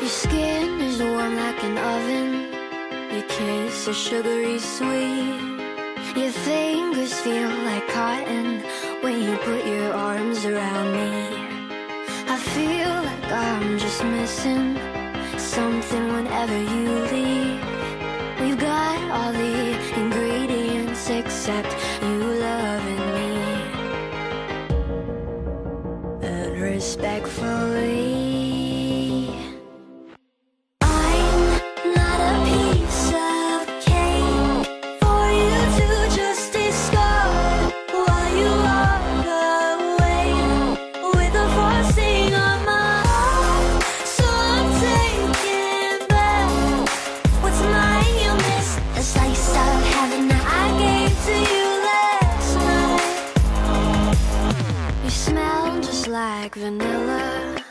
Your skin is warm like an oven. Your kiss is sugary sweet. Your fingers feel like cotton When you put your arms around me. I feel like I'm just missing Something whenever you respectfully like vanilla.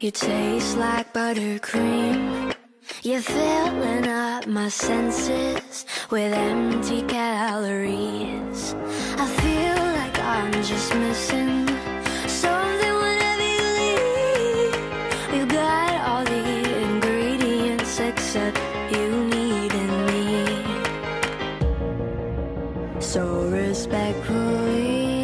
You taste like buttercream. You're filling up my senses With empty calories. I feel like I'm just missing Something whenever you leave. You've got all the ingredients Except you need in me. So respectfully